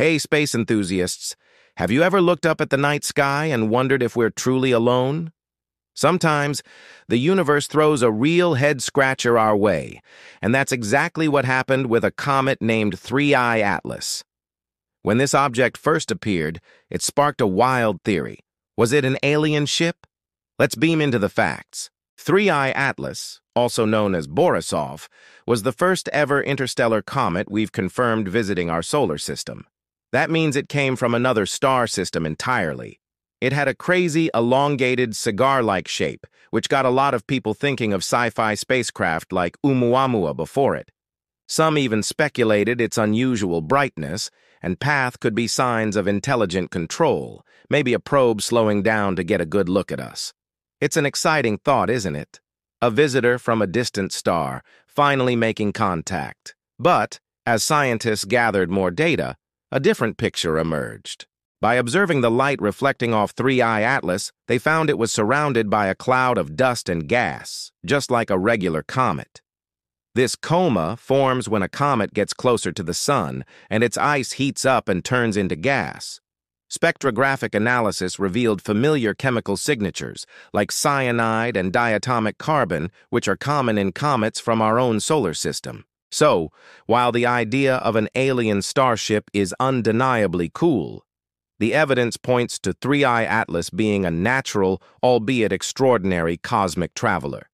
Hey, space enthusiasts, have you ever looked up at the night sky and wondered if we're truly alone? Sometimes, the universe throws a real head-scratcher our way, and that's exactly what happened with a comet named 3I Atlas. When this object first appeared, it sparked a wild theory. Was it an alien ship? Let's beam into the facts. 3I Atlas, also known as Borisov, was the first ever interstellar comet we've confirmed visiting our solar system. That means it came from another star system entirely. It had a crazy, elongated, cigar-like shape, which got a lot of people thinking of sci-fi spacecraft like Oumuamua before it. Some even speculated its unusual brightness and path could be signs of intelligent control, maybe a probe slowing down to get a good look at us. It's an exciting thought, isn't it? A visitor from a distant star, finally making contact. But, as scientists gathered more data, a different picture emerged. By observing the light reflecting off 3I Atlas, they found it was surrounded by a cloud of dust and gas, just like a regular comet. This coma forms when a comet gets closer to the sun and its ice heats up and turns into gas. Spectrographic analysis revealed familiar chemical signatures, like cyanide and diatomic carbon, which are common in comets from our own solar system. So, while the idea of an alien starship is undeniably cool, the evidence points to 3I Atlas being a natural, albeit extraordinary, cosmic traveler.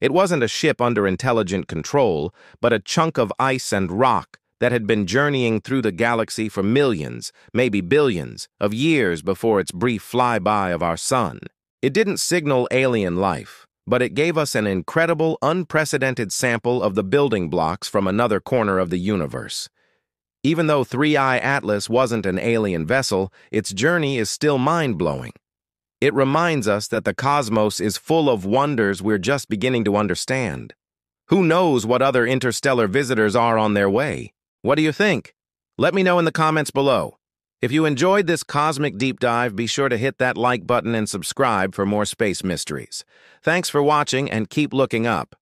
It wasn't a ship under intelligent control, but a chunk of ice and rock that had been journeying through the galaxy for millions, maybe billions, of years before its brief flyby of our sun. It didn't signal alien life, but it gave us an incredible, unprecedented sample of the building blocks from another corner of the universe. Even though 3I Atlas wasn't an alien vessel, its journey is still mind-blowing. It reminds us that the cosmos is full of wonders we're just beginning to understand. Who knows what other interstellar visitors are on their way? What do you think? Let me know in the comments below. If you enjoyed this cosmic deep dive, be sure to hit that like button and subscribe for more space mysteries. Thanks for watching and keep looking up.